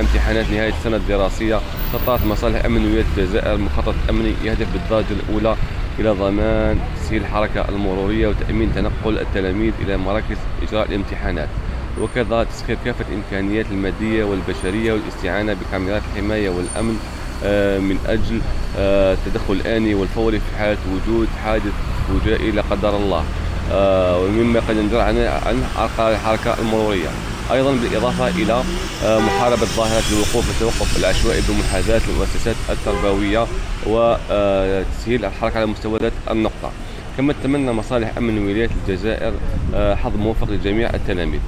امتحانات نهاية السنة الدراسية. سطرت مصالح أمن ولاية الجزائر مخطط أمني يهدف بالدرجة الأولى إلى ضمان تسهيل الحركة المرورية وتأمين تنقل التلاميذ إلى مراكز إجراء الامتحانات. وكذا تسخير كافة الإمكانيات المادية والبشرية والاستعانة بكاميرات الحماية والأمن آه، من أجل آه، التدخل الآني والفوري في حالة وجود حادث فجائي لا قدر الله. آه، ومما قد ينجر عن عن الحركة المرورية. أيضا بالإضافة إلى محاربة ظاهرة الوقوف والتوقف العشوائي بمحاذاه المؤسسات التربوية وتسهيل الحركة على مستوى ذات النقطة. كما تمنى مصالح أمن ولايه الجزائر حظ موفق لجميع التلاميذ.